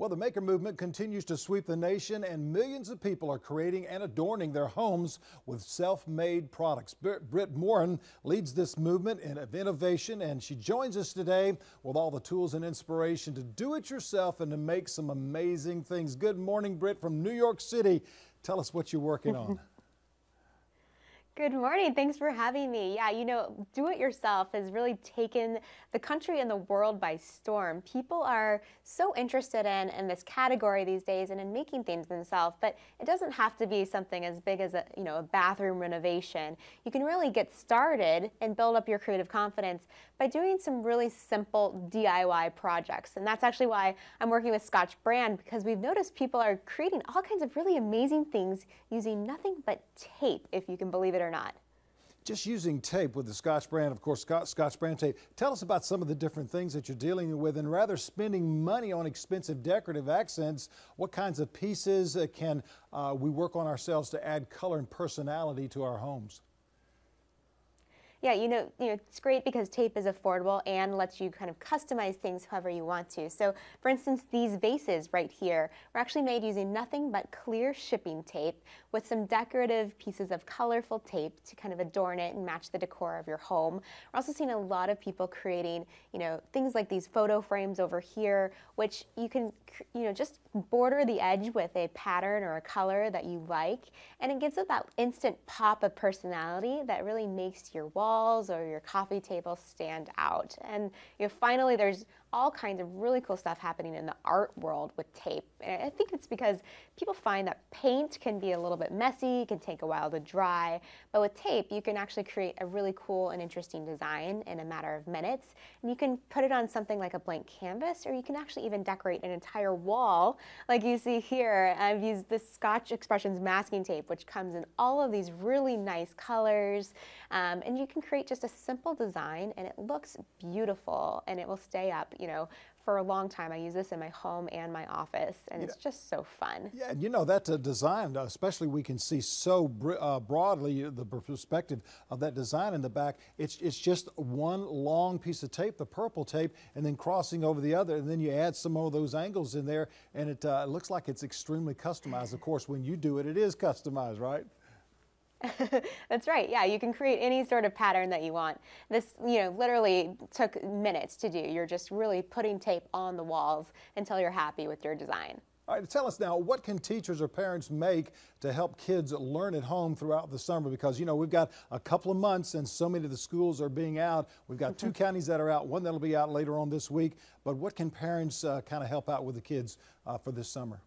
Well, the maker movement continues to sweep the nation, and millions of people are creating and adorning their homes with self made products. Britt Morin leads this movement of innovation, and she joins us today with all the tools and inspiration to do it yourself and to make some amazing things. Good morning, Britt from New York City. Tell us what you're working on. Good morning. Thanks for having me. Yeah, you know, do it yourself has really taken the country and the world by storm. People are so interested in, in this category these days and in making things themselves, but it doesn't have to be something as big as a, you know, a bathroom renovation. You can really get started and build up your creative confidence by doing some really simple DIY projects. And that's actually why I'm working with Scotch Brand because we've noticed people are creating all kinds of really amazing things using nothing but tape, if you can believe it or or not? Just using tape with the Scotch brand, of course, Scotch, Scotch brand tape. Tell us about some of the different things that you're dealing with, and rather spending money on expensive decorative accents, what kinds of pieces uh, can uh, we work on ourselves to add color and personality to our homes? Yeah, you know, you know, it's great because tape is affordable and lets you kind of customize things however you want to. So, for instance, these vases right here were actually made using nothing but clear shipping tape with some decorative pieces of colorful tape to kind of adorn it and match the decor of your home. We're also seeing a lot of people creating, you know, things like these photo frames over here, which you can, you know, just border the edge with a pattern or a color that you like, and it gives it that instant pop of personality that really makes your wall walls or your coffee table stand out. And you know, finally, there's all kinds of really cool stuff happening in the art world with tape. And I think it's because people find that paint can be a little bit messy, can take a while to dry, but with tape, you can actually create a really cool and interesting design in a matter of minutes. And you can put it on something like a blank canvas, or you can actually even decorate an entire wall, like you see here. I've used the Scotch Expressions masking tape, which comes in all of these really nice colors, um, and you can create just a simple design, and it looks beautiful, and it will stay up you know, for a long time. I use this in my home and my office, and you it's just so fun. Yeah, and you know, that uh, design, especially we can see so uh, broadly the perspective of that design in the back. It's, it's just one long piece of tape, the purple tape, and then crossing over the other, and then you add some more of those angles in there, and it uh, looks like it's extremely customized. Of course, when you do it, it is customized, right? That's right. Yeah, you can create any sort of pattern that you want. This, you know, literally took minutes to do. You're just really putting tape on the walls until you're happy with your design. All right, tell us now, what can teachers or parents make to help kids learn at home throughout the summer? Because, you know, we've got a couple of months and so many of the schools are being out. We've got two counties that are out, one that'll be out later on this week. But what can parents uh, kind of help out with the kids uh, for this summer?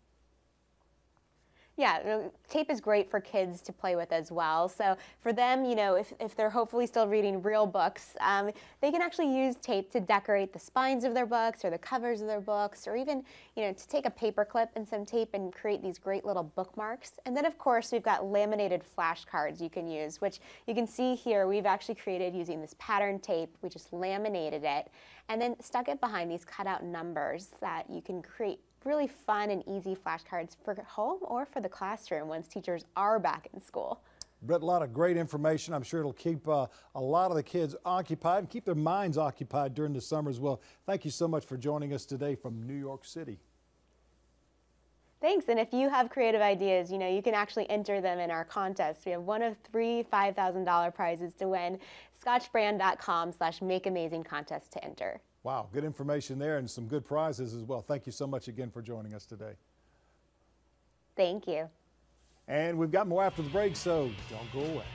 Yeah, tape is great for kids to play with as well. So for them, you know, if, if they're hopefully still reading real books, um, they can actually use tape to decorate the spines of their books or the covers of their books, or even, you know, to take a paper clip and some tape and create these great little bookmarks. And then, of course, we've got laminated flashcards you can use, which you can see here we've actually created using this pattern tape. We just laminated it and then stuck it behind these cutout numbers that you can create really fun and easy flashcards for home or for the classroom once teachers are back in school. Britt, a lot of great information. I'm sure it'll keep uh, a lot of the kids occupied and keep their minds occupied during the summer as well. Thank you so much for joining us today from New York City. Thanks. And if you have creative ideas, you know, you can actually enter them in our contest. We have one of three $5,000 prizes to win. Scotchbrand.com slash make amazing contest to enter. Wow, good information there and some good prizes as well. Thank you so much again for joining us today. Thank you. And we've got more after the break, so don't go away.